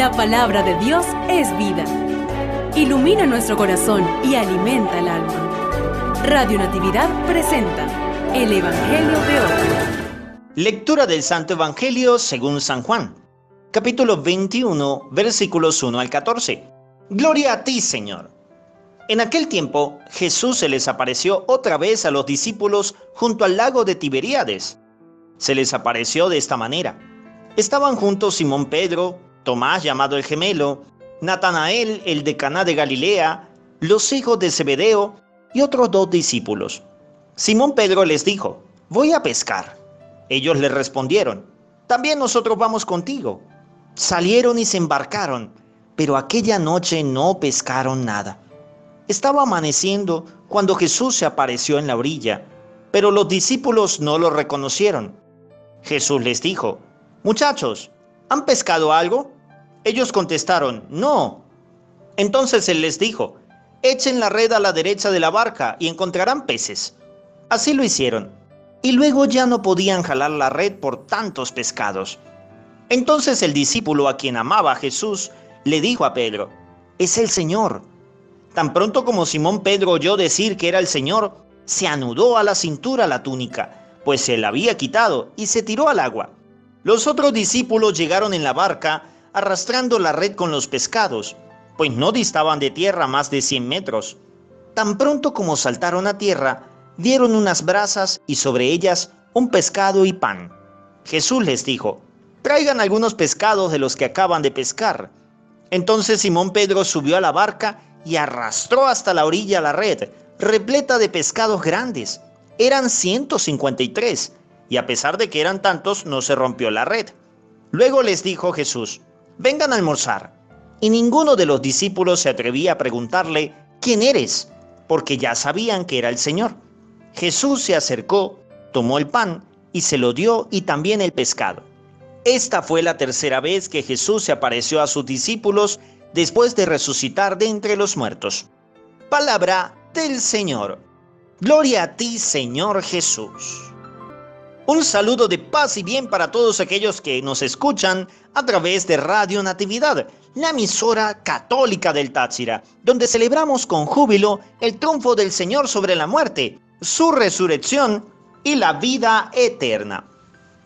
La palabra de Dios es vida. Ilumina nuestro corazón y alimenta el alma. Radio Natividad presenta el Evangelio de hoy. Lectura del Santo Evangelio según San Juan, capítulo 21, versículos 1 al 14. Gloria a ti, Señor. En aquel tiempo Jesús se les apareció otra vez a los discípulos junto al lago de Tiberíades. Se les apareció de esta manera. Estaban juntos Simón Pedro, Tomás llamado el gemelo, Natanael el de Caná de Galilea, los hijos de Zebedeo y otros dos discípulos. Simón Pedro les dijo, voy a pescar. Ellos le respondieron, también nosotros vamos contigo. Salieron y se embarcaron, pero aquella noche no pescaron nada. Estaba amaneciendo cuando Jesús se apareció en la orilla, pero los discípulos no lo reconocieron. Jesús les dijo, Muchachos, ¿han pescado algo? Ellos contestaron, No. Entonces él les dijo, Echen la red a la derecha de la barca y encontrarán peces. Así lo hicieron, y luego ya no podían jalar la red por tantos pescados. Entonces el discípulo a quien amaba Jesús le dijo a Pedro, Es el Señor. Tan pronto como Simón Pedro oyó decir que era el Señor, se anudó a la cintura la túnica, pues se la había quitado, y se tiró al agua. Los otros discípulos llegaron en la barca, arrastrando la red con los pescados, pues no distaban de tierra más de 100 metros. Tan pronto como saltaron a tierra, dieron unas brasas y sobre ellas un pescado y pan. Jesús les dijo, traigan algunos pescados de los que acaban de pescar. Entonces Simón Pedro subió a la barca y arrastró hasta la orilla la red, repleta de pescados grandes. Eran 153, y a pesar de que eran tantos, no se rompió la red. Luego les dijo Jesús, vengan a almorzar. Y ninguno de los discípulos se atrevía a preguntarle, ¿quién eres? Porque ya sabían que era el Señor. Jesús se acercó, tomó el pan y se lo dio y también el pescado. Esta fue la tercera vez que Jesús se apareció a sus discípulos después de resucitar de entre los muertos. Palabra del Señor. Gloria a ti, Señor Jesús. Un saludo de paz y bien para todos aquellos que nos escuchan a través de Radio Natividad, la emisora católica del Táchira, donde celebramos con júbilo el triunfo del Señor sobre la muerte, su resurrección y la vida eterna.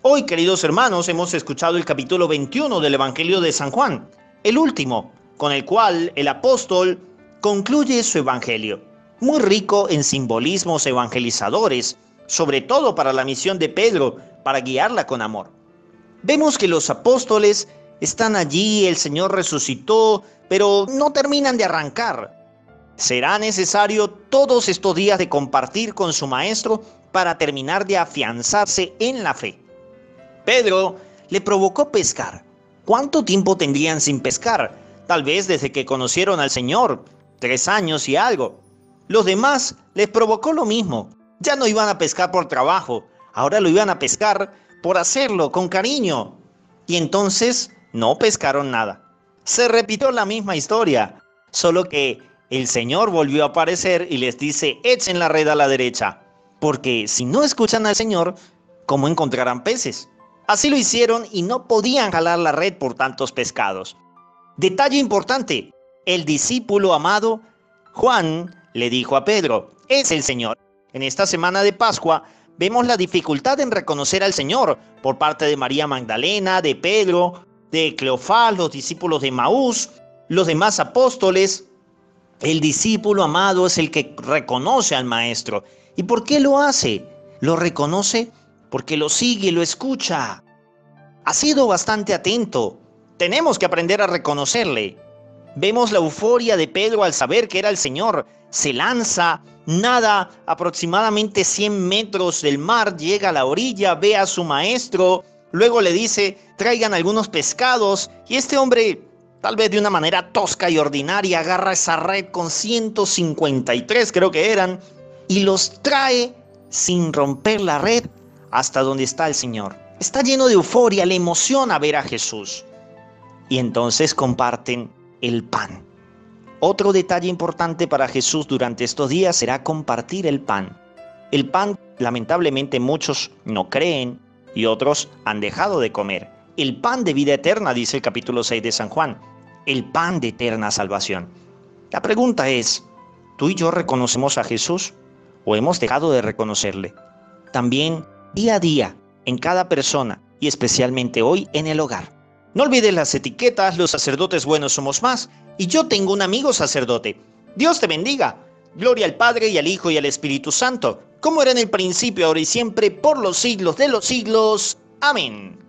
Hoy, queridos hermanos, hemos escuchado el capítulo 21 del Evangelio de San Juan, el último, con el cual el apóstol concluye su evangelio, muy rico en simbolismos evangelizadores, sobre todo para la misión de Pedro, para guiarla con amor. Vemos que los apóstoles están allí, el Señor resucitó, pero no terminan de arrancar. Será necesario todos estos días de compartir con su maestro para terminar de afianzarse en la fe. Pedro le provocó pescar. ¿Cuánto tiempo tendrían sin pescar? tal vez desde que conocieron al Señor, tres años y algo. Los demás les provocó lo mismo. Ya no iban a pescar por trabajo, ahora lo iban a pescar por hacerlo con cariño. Y entonces no pescaron nada. Se repitió la misma historia, solo que el Señor volvió a aparecer y les dice, echen la red a la derecha, porque si no escuchan al Señor, ¿cómo encontrarán peces? Así lo hicieron y no podían jalar la red por tantos pescados. Detalle importante, el discípulo amado Juan le dijo a Pedro, es el Señor. En esta semana de Pascua vemos la dificultad en reconocer al Señor por parte de María Magdalena, de Pedro, de Cleofás, los discípulos de Maús, los demás apóstoles. El discípulo amado es el que reconoce al Maestro. ¿Y por qué lo hace? Lo reconoce porque lo sigue, lo escucha. Ha sido bastante atento, tenemos que aprender a reconocerle. Vemos la euforia de Pedro al saber que era el Señor. Se lanza, nada aproximadamente 100 metros del mar, llega a la orilla, ve a su maestro, luego le dice, traigan algunos pescados. Y este hombre, tal vez de una manera tosca y ordinaria, agarra esa red con 153, creo que eran, y los trae sin romper la red hasta donde está el Señor. Está lleno de euforia, le emociona ver a Jesús y entonces comparten el pan. Otro detalle importante para Jesús durante estos días será compartir el pan. El pan, lamentablemente muchos no creen y otros han dejado de comer. el pan de vida eterna, dice el capítulo 6 de San Juan, el pan de eterna salvación. La pregunta es, ¿tú y yo reconocemos a Jesús o hemos dejado de reconocerle? También día a día, en cada persona y especialmente hoy en el hogar. No olvides las etiquetas, los sacerdotes buenos somos más y yo tengo un amigo sacerdote. Dios te bendiga. Gloria al Padre y al Hijo y al Espíritu Santo, como era en el principio, ahora y siempre, por los siglos de los siglos. Amén.